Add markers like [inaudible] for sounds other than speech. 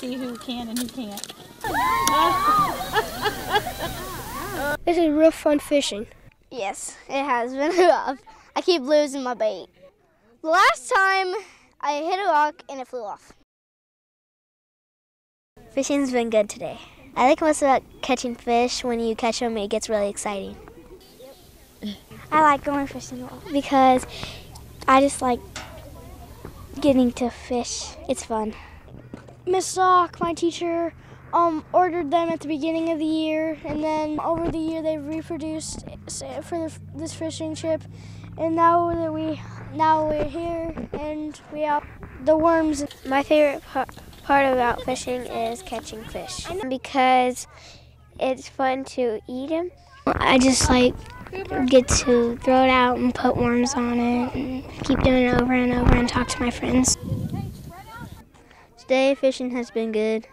see who can and who can't. [laughs] This is real fun fishing. Yes, it has been [laughs] rough. I keep losing my bait. The last time I hit a rock and it flew off. Fishing's been good today. I like most about catching fish. When you catch them, it gets really exciting. I like going fishing because I just like getting to fish. It's fun. Miss Sock, my teacher, um, ordered them at the beginning of the year, and then over the year they've reproduced for the, this fishing trip, and now that we now we're here and we have the worms. My favorite part, part about fishing is catching fish because it's fun to eat them. I just like get to throw it out and put worms on it and keep doing it over and over and talk to my friends. Today fishing has been good.